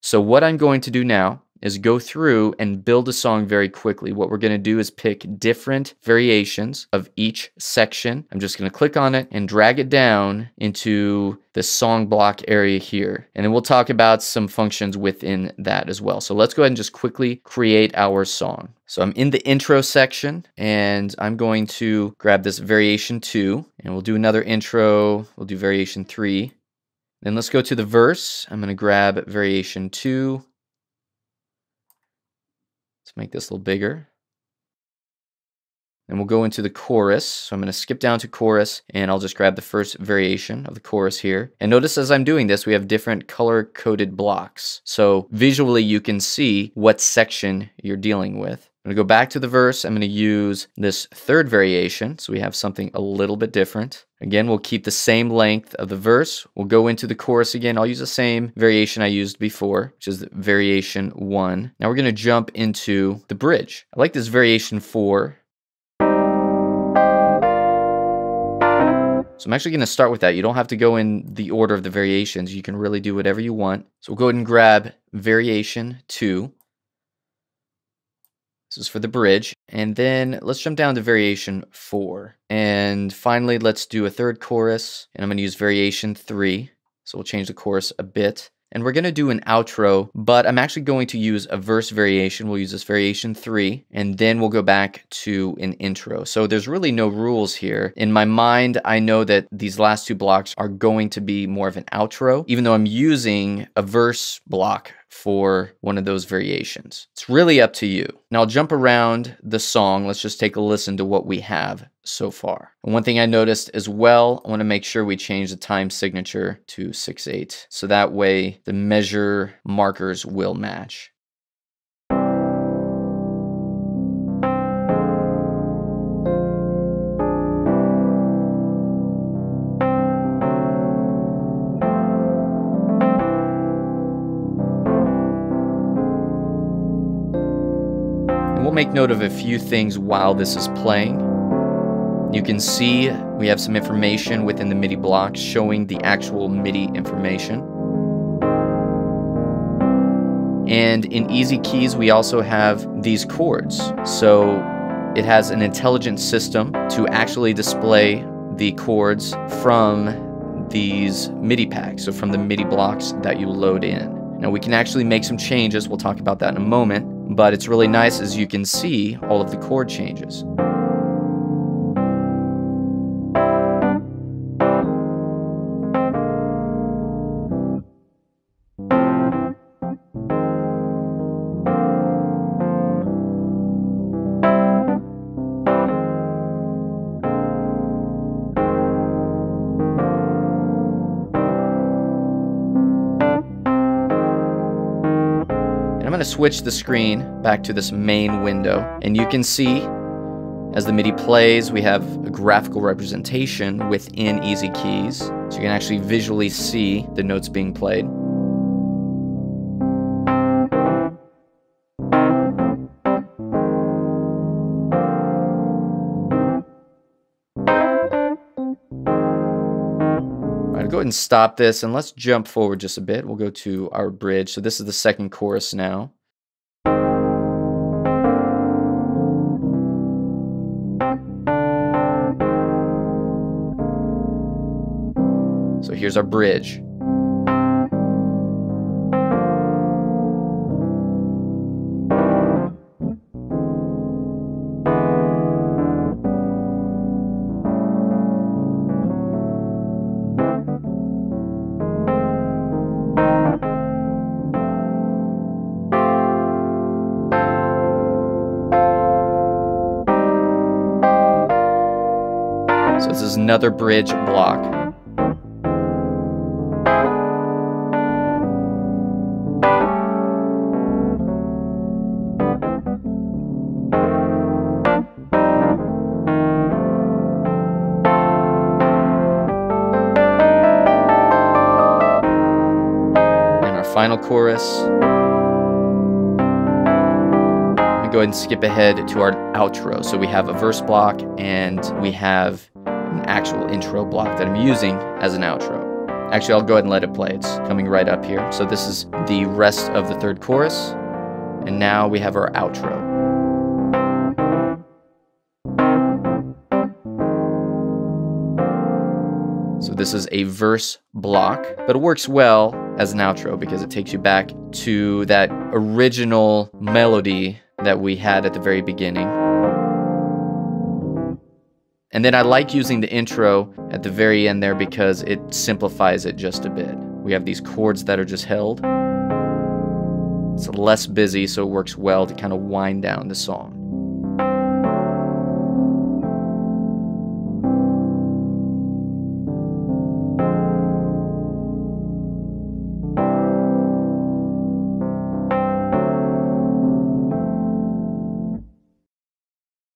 So what I'm going to do now is go through and build a song very quickly. What we're going to do is pick different variations of each section. I'm just going to click on it and drag it down into the song block area here. And then we'll talk about some functions within that as well. So let's go ahead and just quickly create our song. So I'm in the intro section and I'm going to grab this variation two and we'll do another intro. We'll do variation three. Then let's go to the verse. I'm going to grab variation two Let's make this a little bigger. And we'll go into the chorus. So I'm going to skip down to chorus and I'll just grab the first variation of the chorus here. And notice as I'm doing this, we have different color coded blocks. So visually you can see what section you're dealing with. I'm going to go back to the verse. I'm going to use this third variation. So we have something a little bit different. Again, we'll keep the same length of the verse. We'll go into the chorus again. I'll use the same variation I used before, which is variation one. Now we're going to jump into the bridge. I like this variation four. So I'm actually going to start with that. You don't have to go in the order of the variations. You can really do whatever you want. So we'll go ahead and grab variation two. This is for the bridge. And then let's jump down to variation four. And finally, let's do a third chorus. And I'm going to use variation three. So we'll change the chorus a bit. And we're going to do an outro, but I'm actually going to use a verse variation. We'll use this variation three, and then we'll go back to an intro. So there's really no rules here. In my mind, I know that these last two blocks are going to be more of an outro, even though I'm using a verse block for one of those variations. It's really up to you. Now I'll jump around the song. Let's just take a listen to what we have so far. And one thing I noticed as well, I want to make sure we change the time signature to 6-8. So that way the measure markers will match. we'll make note of a few things while this is playing. You can see we have some information within the MIDI blocks showing the actual MIDI information. And in EZKeys, we also have these chords. So it has an intelligent system to actually display the chords from these MIDI packs, so from the MIDI blocks that you load in. Now we can actually make some changes, we'll talk about that in a moment, but it's really nice as you can see all of the chord changes. Going to switch the screen back to this main window. And you can see as the MIDI plays, we have a graphical representation within EZKeys. So you can actually visually see the notes being played. Go ahead and stop this and let's jump forward just a bit. We'll go to our bridge. So this is the second chorus now. So here's our bridge. So this is another bridge block. And our final chorus. go ahead and skip ahead to our outro. So we have a verse block and we have an actual intro block that I'm using as an outro. Actually, I'll go ahead and let it play. It's coming right up here. So this is the rest of the third chorus. And now we have our outro. So this is a verse block, but it works well as an outro because it takes you back to that original melody that we had at the very beginning. And then I like using the intro at the very end there because it simplifies it just a bit. We have these chords that are just held. It's less busy, so it works well to kind of wind down the song.